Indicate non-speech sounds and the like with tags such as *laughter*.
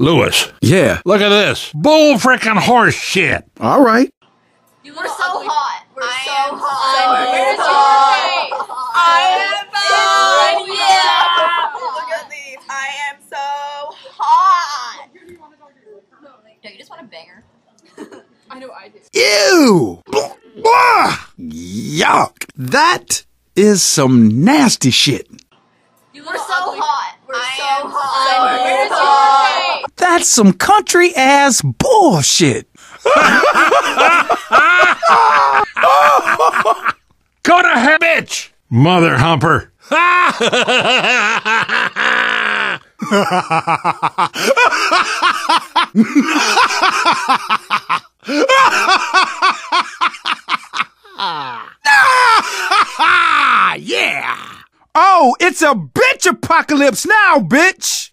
Louis, Yeah. look at this. Bull frickin' horse shit. All right. You We're so ugly- hot. We're I so am hot. fun. Where's your face? I am fun. Yeah. Look at these. I am so hot. No, you just want a banger. *laughs* I know I do. Ew! Blah! Yuck! That is some nasty shit. That's some country ass bullshit. Go to hell, bitch. Mother humper. *laughs* yeah! Oh, it's a bitch apocalypse now, bitch!